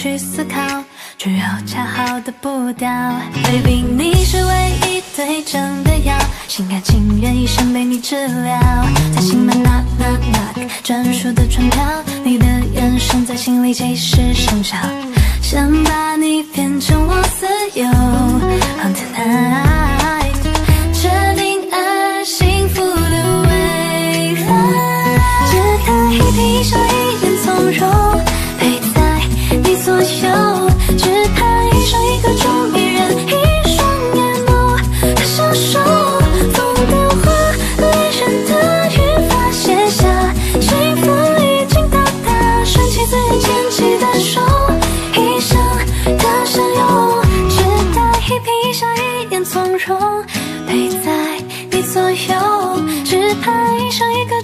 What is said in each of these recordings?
去死。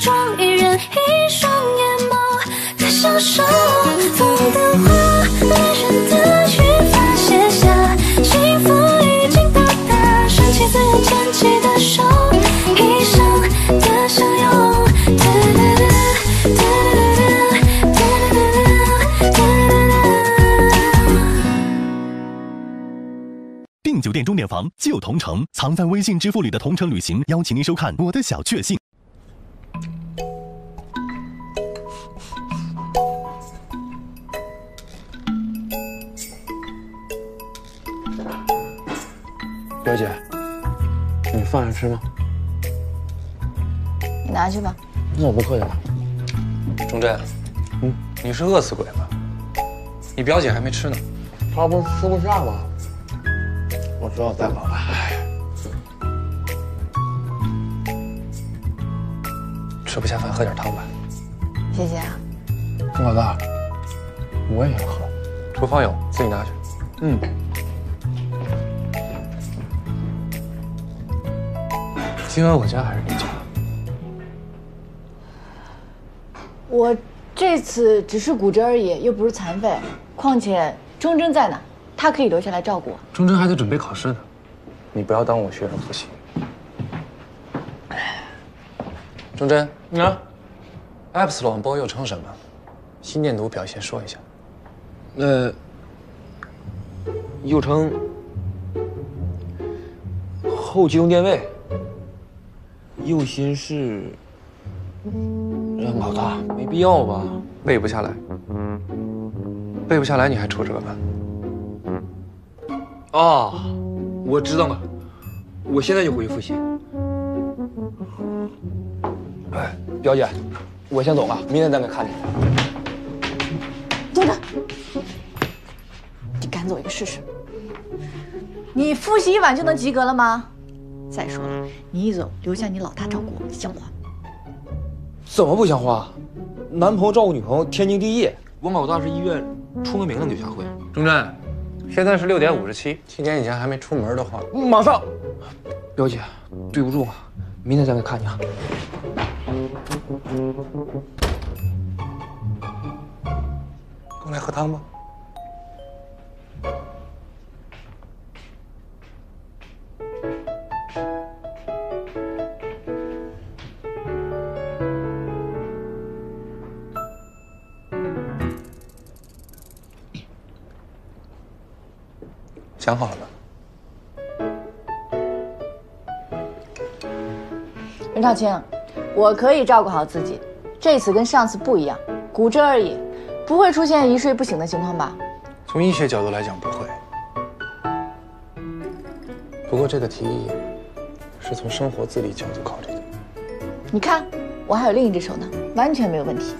装一人一双眼眸，在享受风的花。酒店钟点房就同城，藏在微信支付里的同城旅行，邀请您收看我的小确幸。表姐，你饭还吃吗？你拿去吧。那我不客气了。钟震，嗯，你是饿死鬼吗？你表姐还没吃呢。她不是吃不下吗？我知道再搞吧。吃不下饭，喝点汤吧。谢谢啊。老大，我也要喝。厨房有，自己拿去。嗯。今晚我家还是你家？我这次只是骨折而已，又不是残废。况且忠贞在哪，他可以留下来照顾我。忠贞还得准备考试呢，你不要耽误我学生复习。钟真，啊，埃普斯 lon 波又称什么？心电图表现说一下。呃，又称后机动电位，右心室。老大，没必要吧？背不下来，背不下来你还出这个门？啊，我知道了，我现在就回去复习。哎，表姐，我先走了，明天再来看你。等等，你赶走一个试试。你复习一晚就能及格了吗？再说了，你一走，留下你老大照顾我，像话吗？怎么不像话？男朋友照顾女朋友，天经地义。我老大是医院出了名的女侠会。钟真，现在是六点五十七，七点以前还没出门的话，马上。表姐，对不住啊，明天再来看你啊。过来喝汤吧。想好了吗？任少卿，我可以照顾好自己，这次跟上次不一样，骨折而已，不会出现一睡不醒的情况吧？从医学角度来讲不会，不过这个提议是从生活自理角度考虑的。你看，我还有另一只手呢，完全没有问题。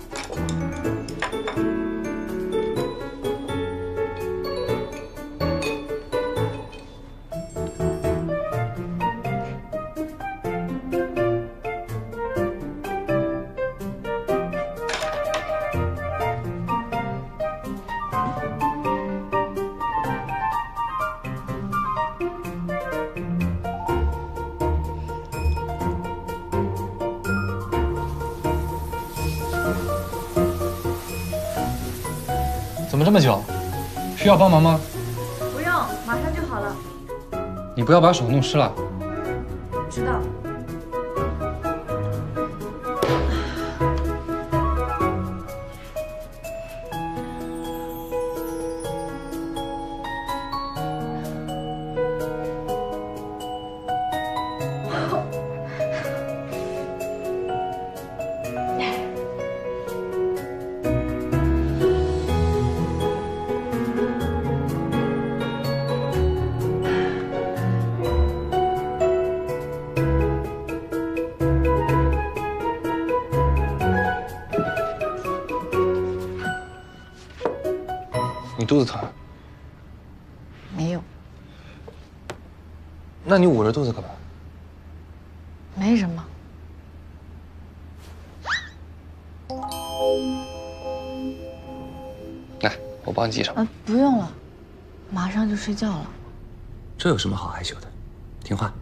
需要帮忙吗？不用，马上就好了。你不要把手弄湿了。知道。那你捂着肚子干嘛？没什么。来，我帮你系上。啊，不用了，马上就睡觉了。这有什么好害羞的？听话。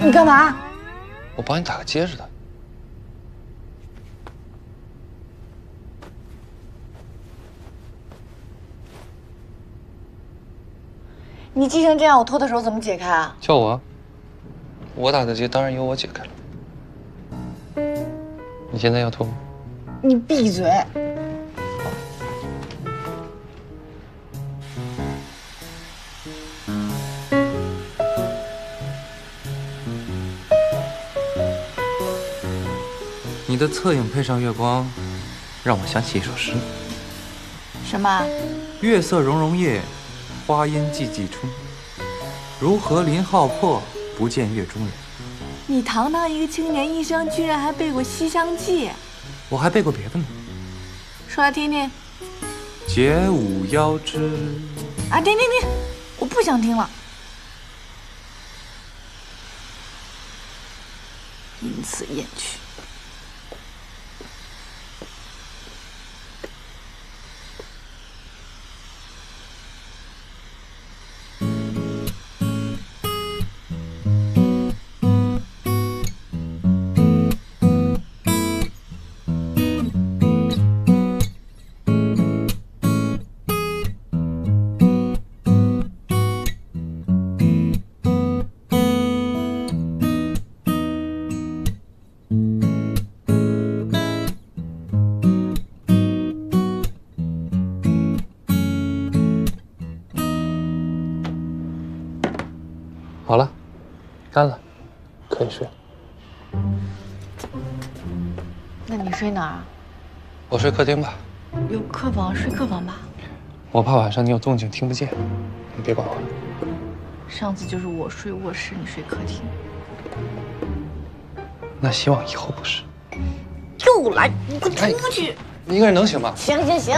你你干嘛？我帮你打个结实的。你系成这样，我脱的时候怎么解开啊？叫我。我打的结当然由我解开了。你现在要脱吗？你闭嘴！的侧影配上月光，让我想起一首诗：什么？月色融融夜，花阴寂寂春。如何林浩破，不见月中人？你堂堂一个青年医生，居然还背过《西厢记》？我还背过别的呢。说来听听。解五腰肢。啊，停停停！我不想听了。因此厌去。干了，可以睡。那你睡哪儿啊？我睡客厅吧，有客房，睡客房吧。我怕晚上你有动静听不见，你别管我。上次就是我睡卧室，你睡客厅。那希望以后不是。又来，你给我出去！你一个人能行吗？行行行，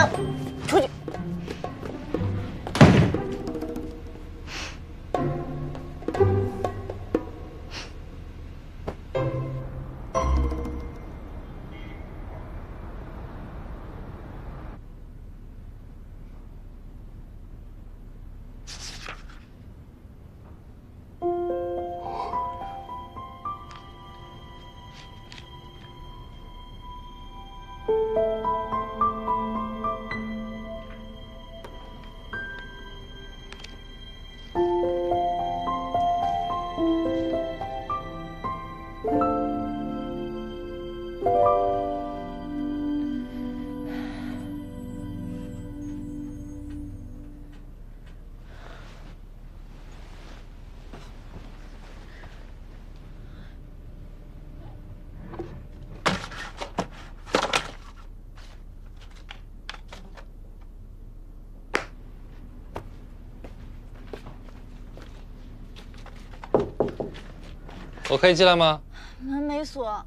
我可以进来吗？门没锁。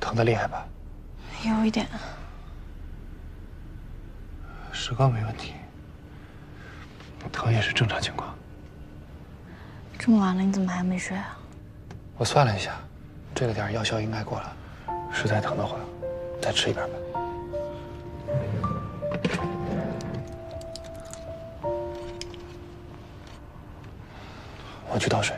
疼的厉害吧？有一点。石膏没问题，疼也是正常情况。这么晚了，你怎么还没睡啊？我算了一下，这个点药效应该过了，实在疼的话，再吃一片吧。我去倒水。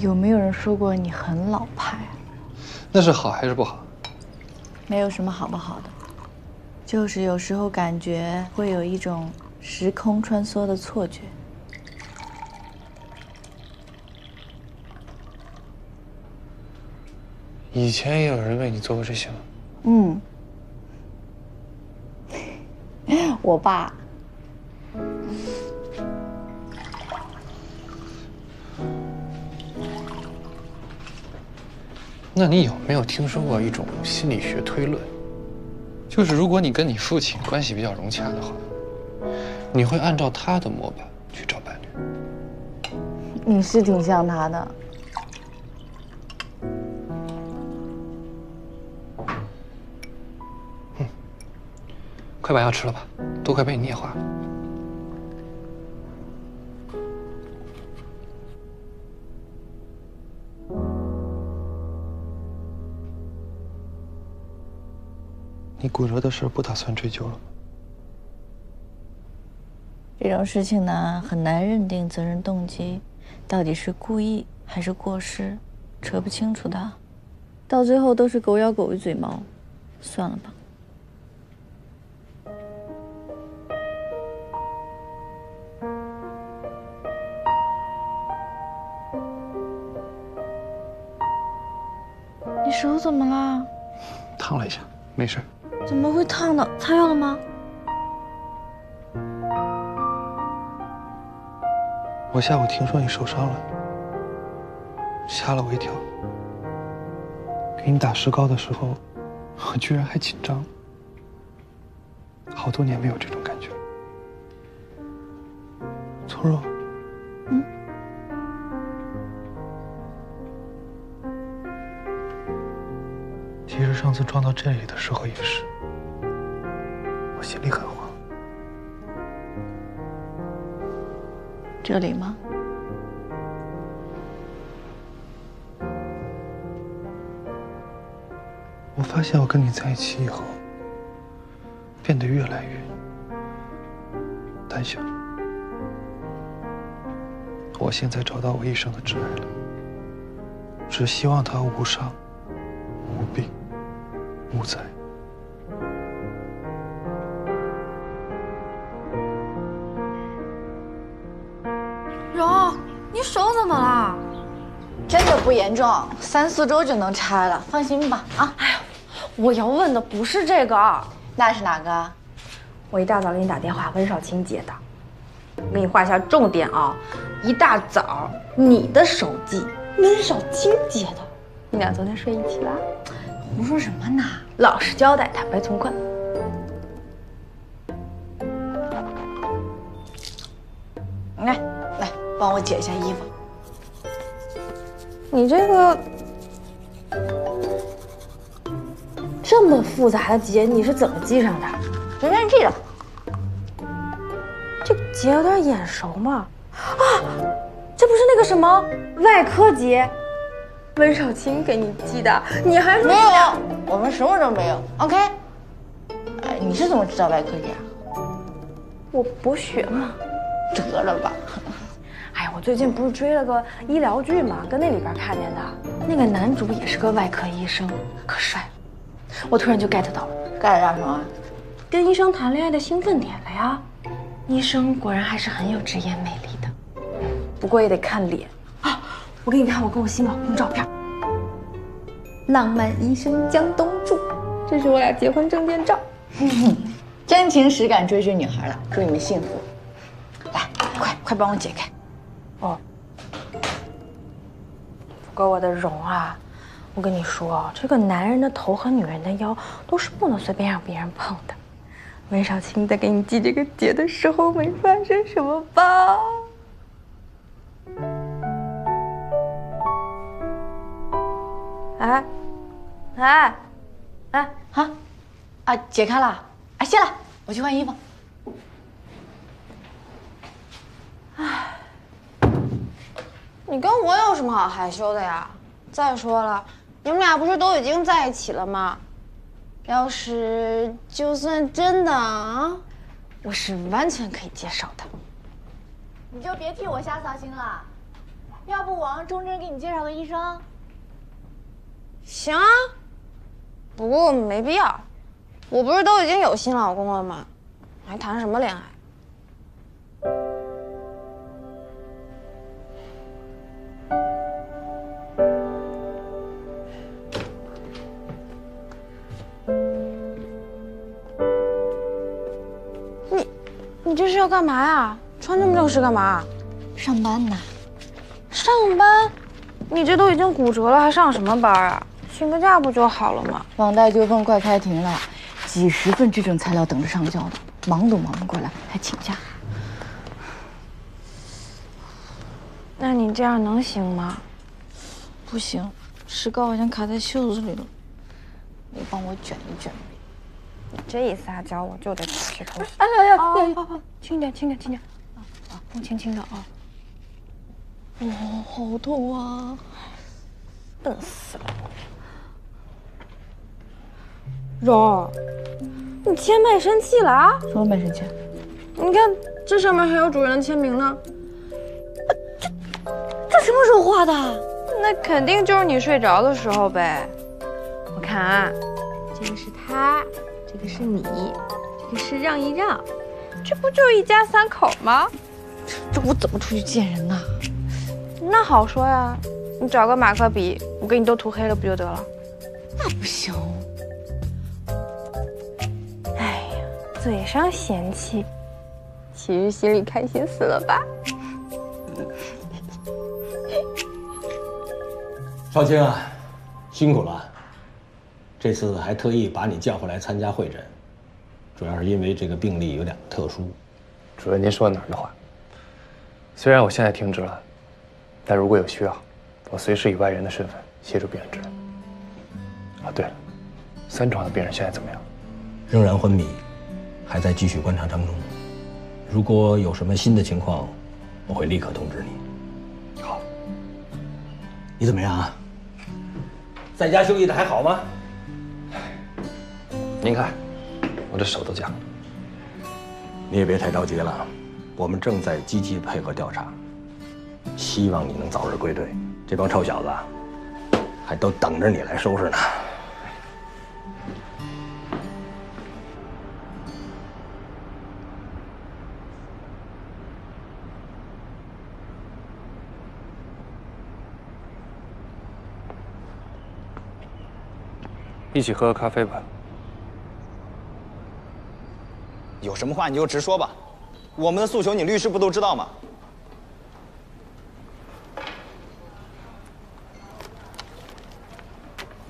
有没有人说过你很老派？那是好还是不好？没有什么好不好的，就是有时候感觉会有一种时空穿梭的错觉。以前也有人为你做过这些吗？嗯，我爸。那你有没有听说过一种心理学推论？就是如果你跟你父亲关系比较融洽的话，你会按照他的模板去找伴侣。你是挺像他的。快把药吃了吧，都快被你捏化了。你骨折的事不打算追究了吗？这种事情呢，很难认定责任动机，到底是故意还是过失，扯不清楚的。到最后都是狗咬狗一嘴毛，算了吧。你手怎么了？烫了一下，没事。怎么会烫的？擦药了吗？我下午听说你受伤了，吓了我一跳。给你打石膏的时候，我居然还紧张。好多年没有这种感觉。葱肉。嗯。其实上次撞到这里的时候也是，这里吗？我发现我跟你在一起以后，变得越来越胆小。我现在找到我一生的挚爱了，只希望他无伤、无病、无灾。不严重，三四周就能拆了，放心吧。啊，哎呀，我要问的不是这个，那是哪个？我一大早给你打电话，温少卿接的。我给你画一下重点啊！一大早，你的手机，温少卿接的。你俩昨天睡一起了？胡说什么呢？老实交代，坦白从宽。来，来，帮我解一下衣服。你这个这么复杂的结，你是怎么系上的？随便系的。这结有点眼熟嘛？啊，这不是那个什么外科结？温少卿给你系的，你还说没有？我们什么都没有。OK。哎，你是怎么知道外科结啊？我博学嘛。得了吧。哎呀，我最近不是追了个医疗剧嘛，跟那里边看见的，那个男主也是个外科医生，可帅了。我突然就 get 到了，get 到什么？跟医生谈恋爱的兴奋点了呀。医生果然还是很有职业魅力的，不过也得看脸啊。我给你看我跟我新老公照片。浪漫医生江东柱，这是我俩结婚证件照。真情实感追追女孩了，祝你们幸福。来，快快帮我解开。哦，不过我的荣啊，我跟你说，这个男人的头和女人的腰都是不能随便让别人碰的。温少卿在给你系这个结的时候没发生什么吧？哎，哎，哎，啊啊，解开了，哎，谢了，我去换衣服。哎你跟我有什么好害羞的呀？再说了，你们俩不是都已经在一起了吗？要是就算真的啊，我是完全可以接受的。你就别替我瞎操心了，要不我让钟真给你介绍个医生。行啊，不过没必要，我不是都已经有新老公了吗？还谈什么恋爱？你这是要干嘛呀？穿这么正式干嘛？上班呢，上班？你这都已经骨折了，还上什么班啊？请个假不就好了吗？网贷纠纷快开庭了，几十份质证材料等着上交呢，忙都忙不过来，还请假。那你这样能行吗？不行，石膏好像卡在袖子里了，你帮我卷一卷。你这一撒娇，我就得哎呀呀，哦轻点，轻点，轻点，啊，风轻轻的啊。哦，好痛啊！笨死了。蓉，你签卖身契了啊？什么卖身契？你看这上面还有主人的签名呢。这这什么时候画的？那肯定就是你睡着的时候呗。我看啊，这个是他，这个是你，这个是让一让，这不就一家三口吗？这我怎么出去见人呢？那好说呀，你找个马克笔，我给你都涂黑了不就得了？那不行。哎呀，嘴上嫌弃，其实心里开心死了吧？少卿啊，辛苦了。这次还特意把你叫回来参加会诊，主要是因为这个病例有点特殊。主任，您说的哪儿的话？虽然我现在停职了，但如果有需要，我随时以外人的身份协助病人治疗。啊，对了，三床的病人现在怎么样？仍然昏迷，还在继续观察当中。如果有什么新的情况，我会立刻通知你。好。你怎么样啊？在家休息的还好吗？您看，我这手都僵了。你也别太着急了，我们正在积极配合调查，希望你能早日归队。这帮臭小子啊，还都等着你来收拾呢。一起喝个咖啡吧。有什么话你就直说吧，我们的诉求你律师不都知道吗？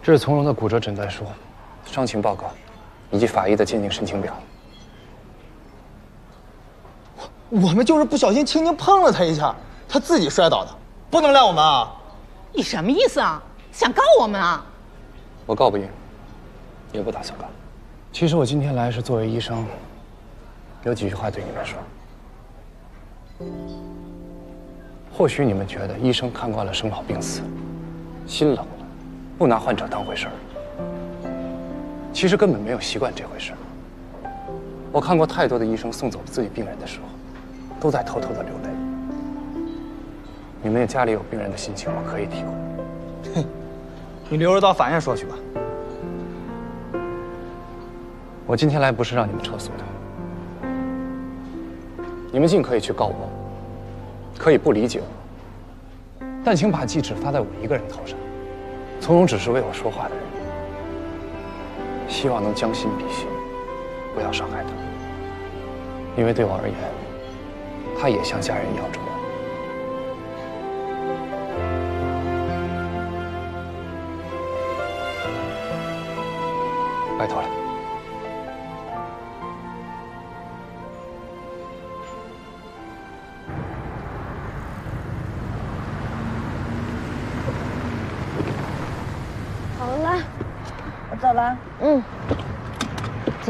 这是从容的骨折诊断书、伤情报告，以及法医的鉴定申请表。我们就是不小心轻轻碰了他一下，他自己摔倒的，不能赖我们啊！你什么意思啊？想告我们啊？我告不赢，也不打算告。其实我今天来是作为医生，有几句话对你们说。或许你们觉得医生看惯了生老病死，心冷了，不拿患者当回事儿。其实根本没有习惯这回事。我看过太多的医生送走自己病人的时候，都在偷偷的流泪。你们也家里有病人的心情，我可以体会。哼，你留着到法院说去吧。我今天来不是让你们撤诉的，你们尽可以去告我，可以不理解我，但请把记只发在我一个人头上，从容只是为我说话的人。希望能将心比心，不要伤害他，因为对我而言，他也像家人一样重要。拜托了。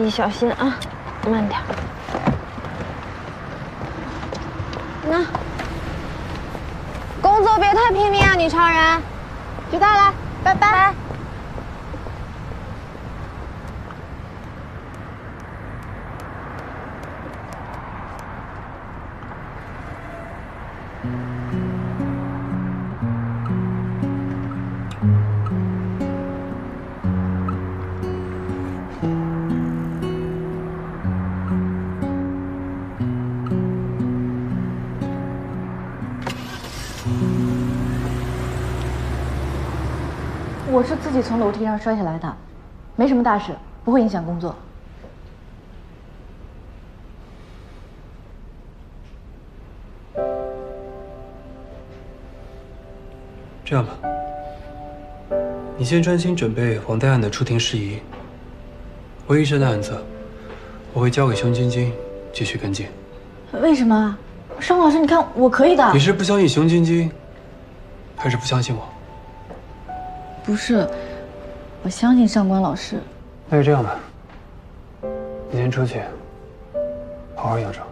自己小心啊，慢点。那，工作别太拼命啊，女超人。知道了，拜拜。自己从楼梯上摔下来的，没什么大事，不会影响工作。这样吧，你先专心准备黄代案的出庭事宜。魏医生的案子，我会交给熊晶晶继续跟进。为什么？尚老师，你看我可以的。你是不相信熊晶晶，还是不相信我？不是，我相信上官老师。那就这样吧，你先出去，好好养伤。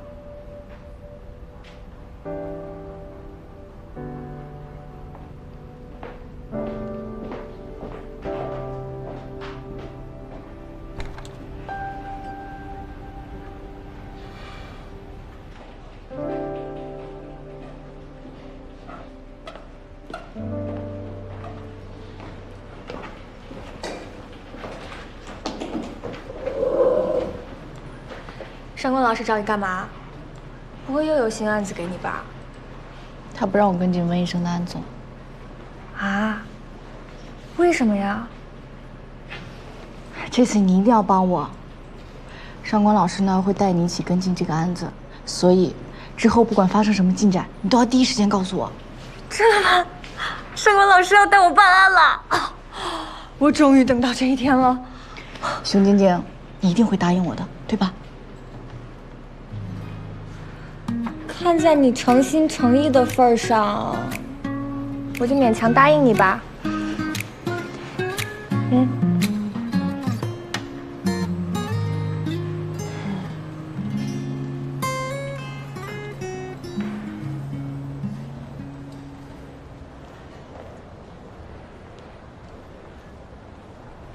老师找你干嘛？不会又有新案子给你吧？他不让我跟进温医生的案子。啊？为什么呀？这次你一定要帮我。上官老师呢会带你一起跟进这个案子，所以之后不管发生什么进展，你都要第一时间告诉我。真的吗？上官老师要带我办案了！我终于等到这一天了。熊晶晶，你一定会答应我的，对吧？看在你诚心诚意的份上，我就勉强答应你吧。嗯。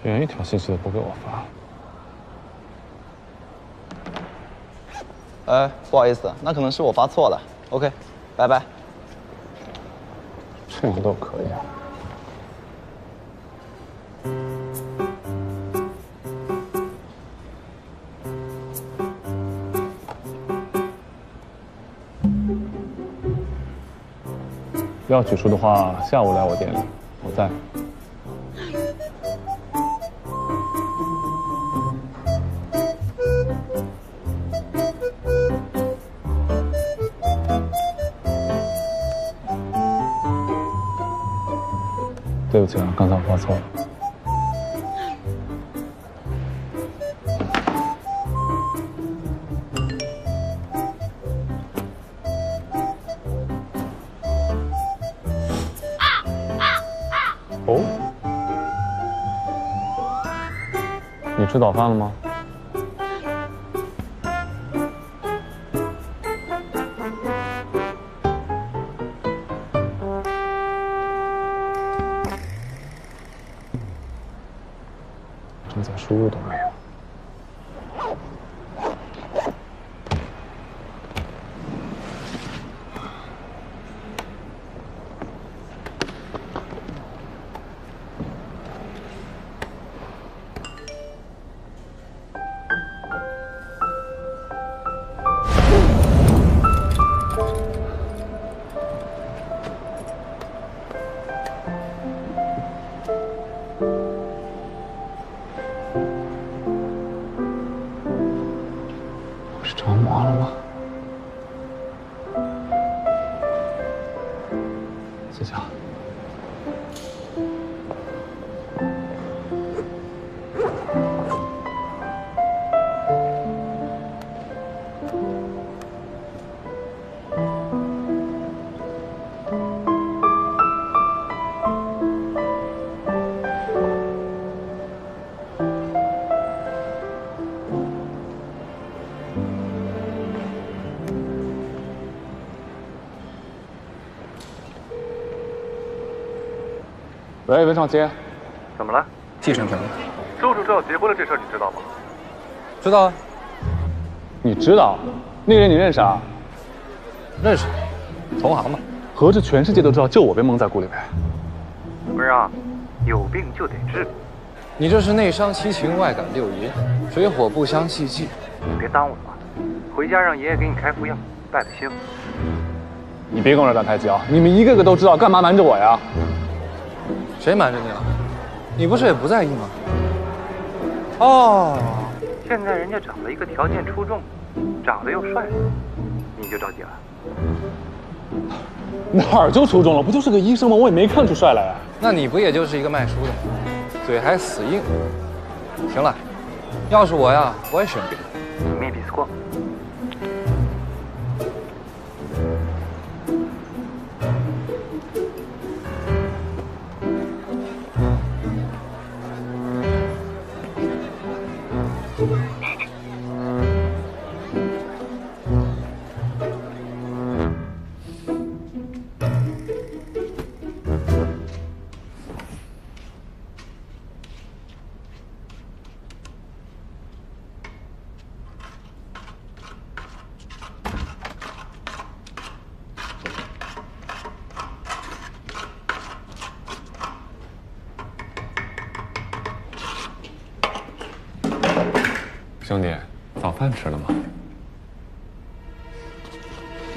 连一条信息都不给我发。哎，不好意思，那可能是我发错了。OK，拜拜。这样都可以啊？要取出的话，下午来我店里，我在。对啊，刚才我发错了。哦，你吃早饭了吗？喂，文少卿，怎么了？继承权。周楚知道结婚了这事儿，你知道吗？知道啊。你知道？那个人你认识啊？认识，同行嘛。合着全世界都知道，就我被蒙在鼓里呗？文让，有病就得治。你这是内伤七情，外感六淫，水火不相济忌。你别耽误了啊！回家让爷爷给你开副药，拜拜星。你别跟我这打太极啊！你们一个个都知道，干嘛瞒着我呀？谁瞒着你了？你不是也不在意吗？哦，现在人家找了一个条件出众、长得又帅的，你就着急了？哪儿就出众了？不就是个医生吗？我也没看出帅来啊。那你不也就是一个卖书的吗？嘴还死硬。行了，要是我呀，我也选别的。没比过。兄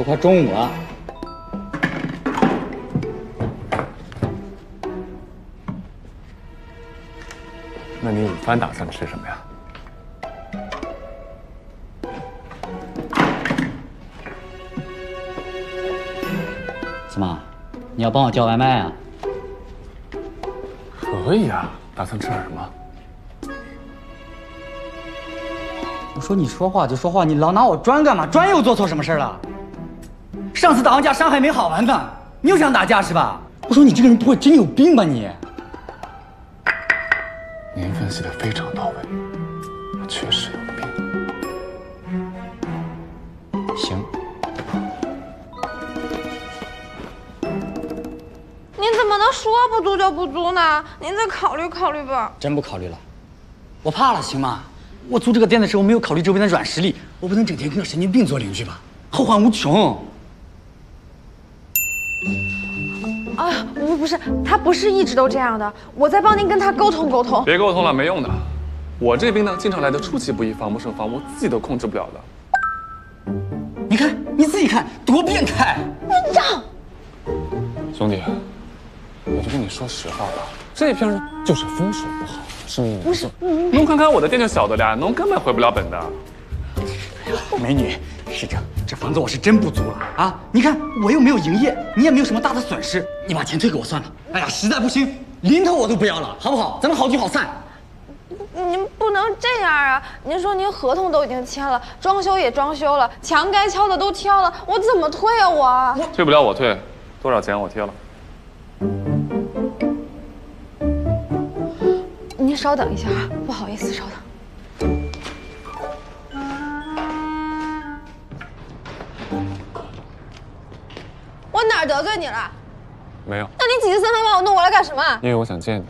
快中午了。那你午饭打算吃什么呀？怎么，你要帮我叫外卖啊？可以啊，打算吃点什么？我说你说话就说话，你老拿我砖干嘛？砖又做错什么事了？上次打完架伤还没好完呢，你又想打架是吧？我说你这个人不会真有病吧你？您分析的非常到位，我确实有病。行，您怎么能说不租就不租呢？您再考虑考虑吧。真不考虑了，我怕了，行吗？我租这个店的时候没有考虑周边的软实力，我不能整天跟个神经病做邻居吧？后患无穷。啊，不不是，他不是一直都这样的，我再帮您跟他沟通沟通。别沟通了，没用的。我这病呢，经常来的出其不意，防不胜防，我自己都控制不了的。你看，你自己看，多变态！院长，兄弟，我就跟你说实话吧，这片呢就是风水不好，是不是不是，侬看看我的店就晓得了，侬根本回不了本的。美女，是这，这房子我是真不租了啊！你看我又没有营业，你也没有什么大的损失，你把钱退给我算了。哎呀，实在不行，零头我都不要了，好不好？咱们好聚好散。您不能这样啊！您说您合同都已经签了，装修也装修了，墙该敲的都敲了，我怎么退啊我？退不了我退，多少钱我贴了。您稍等一下啊，不好意思，稍等。我哪儿得罪你了？没有，那你几次三番把我弄过来干什么？因为我想见你。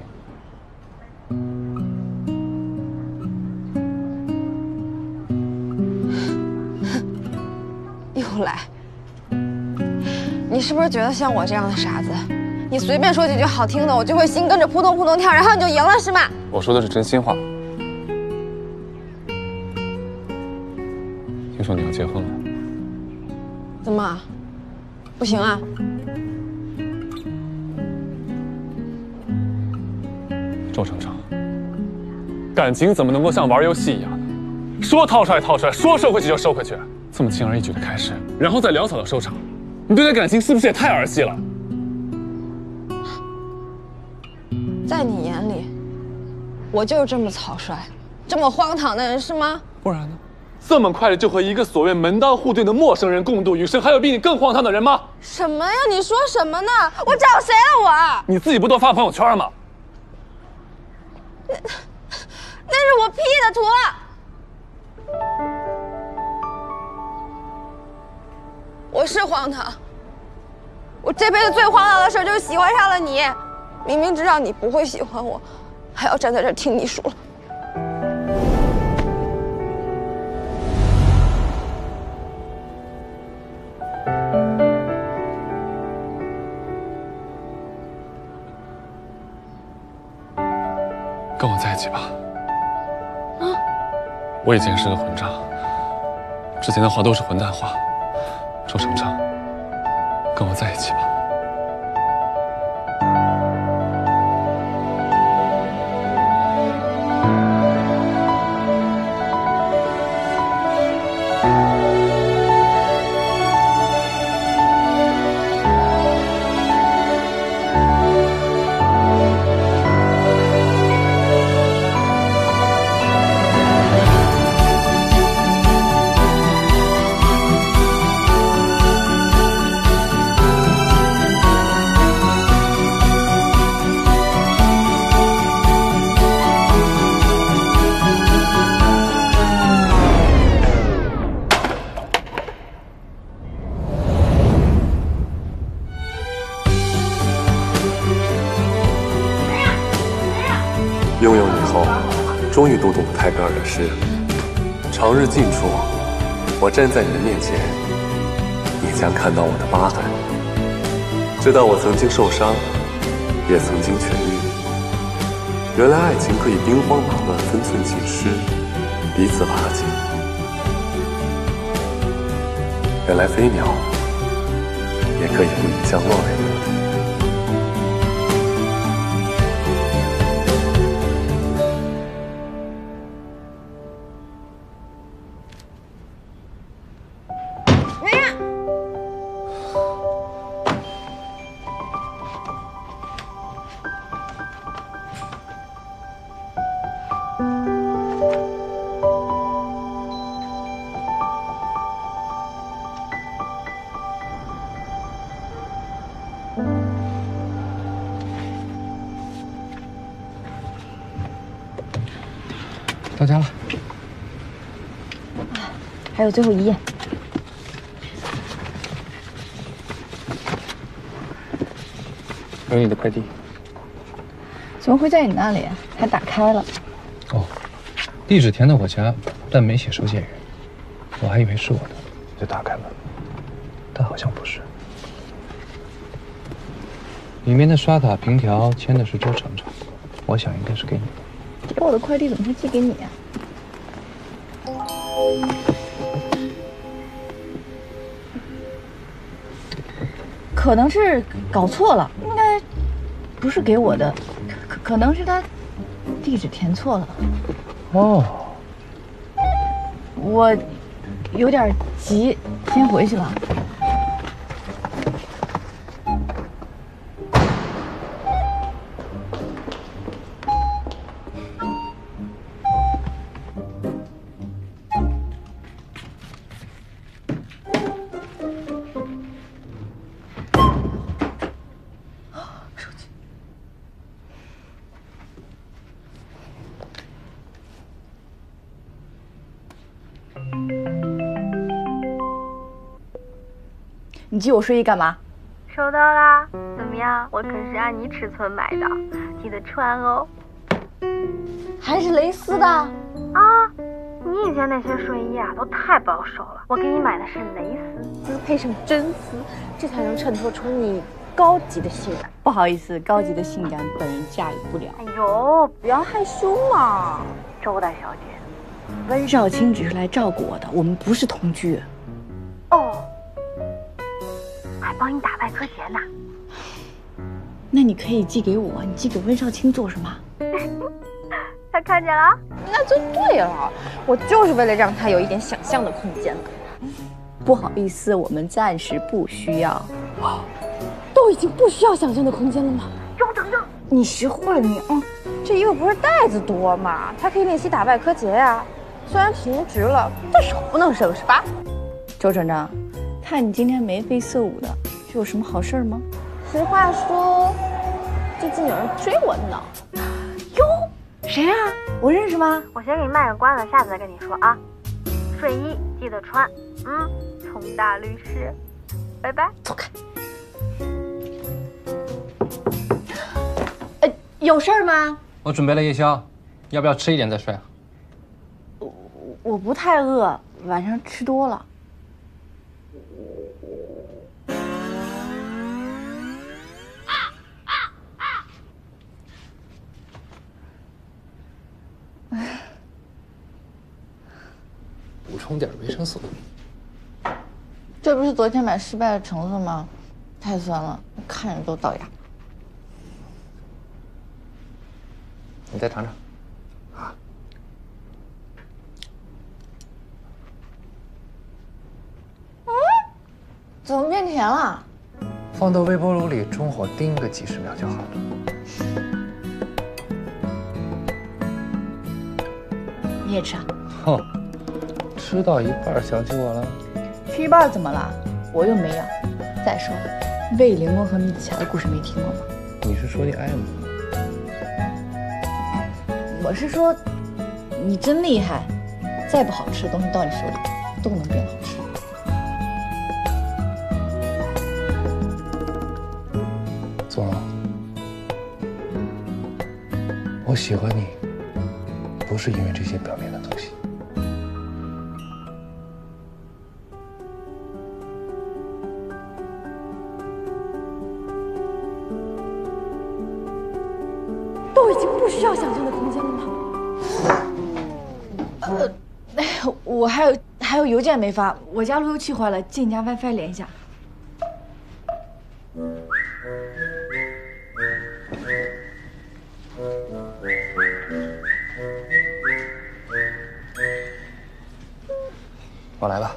又来！你是不是觉得像我这样的傻子，你随便说几句好听的，我就会心跟着扑通扑通跳，然后你就赢了是吗？我说的是真心话。听说你要结婚了，怎么？不行啊？周程程，感情怎么能够像玩游戏一样呢？说掏出来掏出来，说收回去就收回去，这么轻而易举的开始，然后再潦草的收场，你对待感情是不是也太儿戏了？在你眼里，我就是这么草率、这么荒唐的人是吗？不然呢？这么快的就和一个所谓门当户对的陌生人共度余生，还有比你更荒唐的人吗？什么呀？你说什么呢？我找谁了我？你自己不都发朋友圈吗？那那是我 P 的图。我是荒唐，我这辈子最荒唐的事就是喜欢上了你。明明知道你不会喜欢我，还要站在这听你说。跟起吧。啊！我以前是个混账，之前的话都是混蛋话。周程程，跟我在一起吧。泰戈尔的诗：“长日近处，我站在你的面前，你将看到我的疤痕，知道我曾经受伤，也曾经痊愈。原来爱情可以兵荒马乱、分寸尽失，彼此瓦解。原来飞鸟也可以不以降落为目的。”有最后一页。有你的快递。怎么会在你那里？还打开了？哦，地址填的我家，但没写收件人，我还以为是我的，就打开了，但好像不是。里面的刷卡凭条签的是周程程，我想应该是给你的。给我的快递怎么会寄给你呀、可能是搞错了，应该不是给我的，可可能是他地址填错了。哦，我有点急，先回去了。寄我睡衣干嘛？收到啦，怎么样？我可是按你尺寸买的，记得穿哦。还是蕾丝的啊？你以前那些睡衣啊，都太保守了。我给你买的是蕾丝，配上真丝，这才能衬托出你高级的性感。不好意思，高级的性感本人驾驭不了。哎呦，不要害羞嘛，周大小姐。温少卿只是来照顾我的，我们不是同居。那你可以寄给我，你寄给温少卿做什么？他看见了，那就对了。我就是为了让他有一点想象的空间的。不好意思，我们暂时不需要。哦，都已经不需要想象的空间了吗？周程程，你识货了你啊！这衣服不是袋子多吗？他可以练习打外科结呀。虽然停职了，但手不能生是吧？周程程，看你今天眉飞色舞的，是有什么好事吗？实话说，最近有人追我呢。哟，谁啊？我认识吗？我先给你卖个关子，下次再跟你说啊。睡衣记得穿，嗯，从大律师，拜拜。走开。有事儿吗？我准备了夜宵，要不要吃一点再睡啊？我我不太饿，晚上吃多了。补充点维生素。这不是昨天买失败的橙子吗？太酸了，看着都倒牙。你再尝尝啊。怎么变甜了？放到微波炉里中火叮个几十秒就好了。你也吃啊？哼，吃到一半想起我了？吃一半怎么了？我又没要。再说了，魏玲珑和米子霞的故事没听过吗？你是说你爱吗？我是说，你真厉害，再不好吃的东西到你手里都能变好吃。总，我喜欢你，不是因为这些表面的东西。都已经不需要想象的空间了吗？呃，哎，我还有还有邮件没发，我家路由器坏了，借你家 WiFi 连一下。我来吧。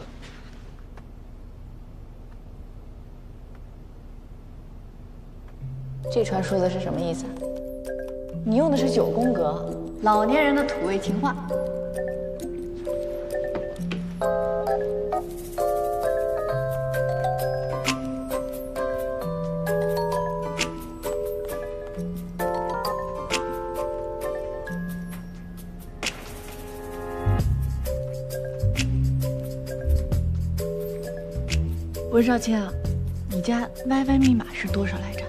这串数字是什么意思？你用的是九宫格，老年人的土味情话。温少卿，你家 WiFi 密码是多少来着？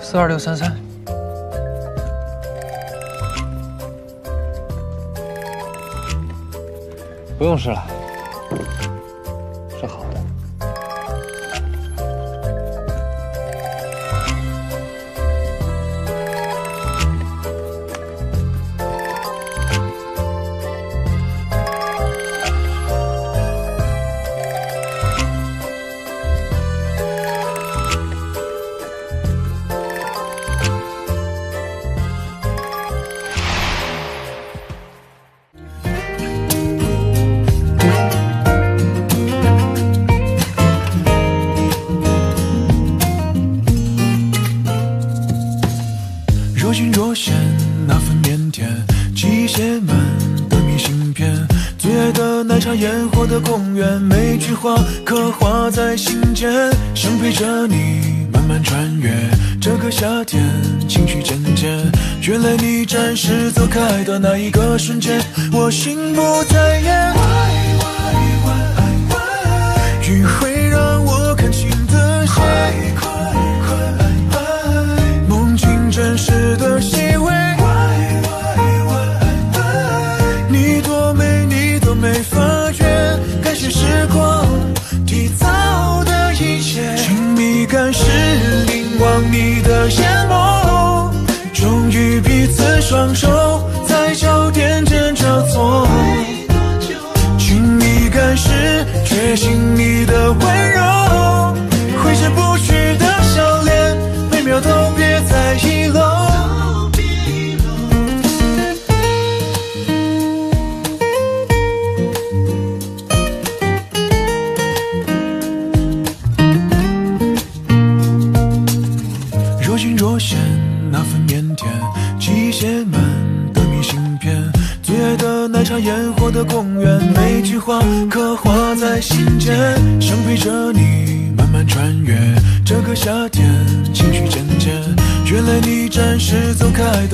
四二六三三。不用试了，刻画在心间，想陪着你慢慢穿越这个夏天，情绪渐渐，原来你暂时走开的那一个瞬间，我心不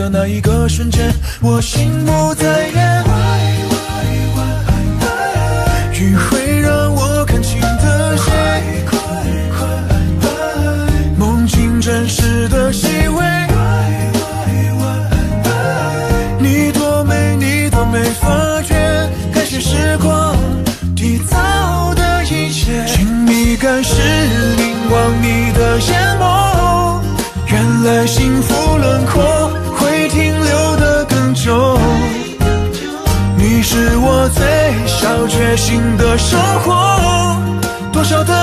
的那一个瞬间，我心新的生活多少的